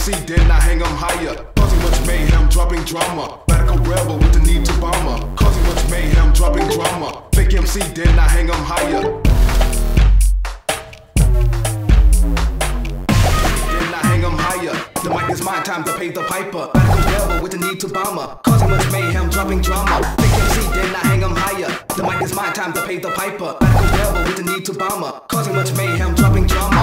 MC, then I hang 'em higher. Causing much mayhem, dropping drama. Radical rebel with the need to bomber. Causing much mayhem, dropping drama. Fake MC, then I hang 'em higher. Then I hang 'em higher. The mic is mine, time to pay the piper. Radical rebel with the need to bomber. Causing much mayhem, dropping drama. Fake MC, then I hang 'em higher. The mic is mine, time to pay the piper. Radical rebel with the need to bomber. Causing much mayhem, dropping drama.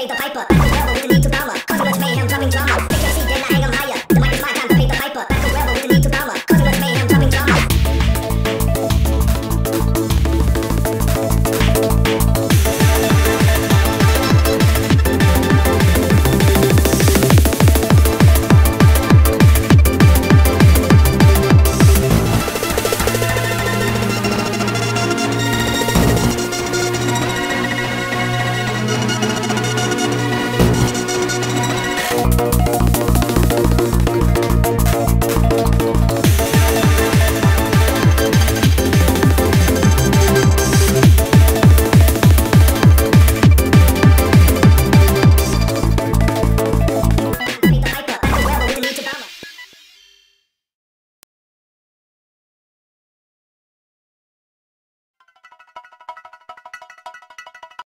pay the piper.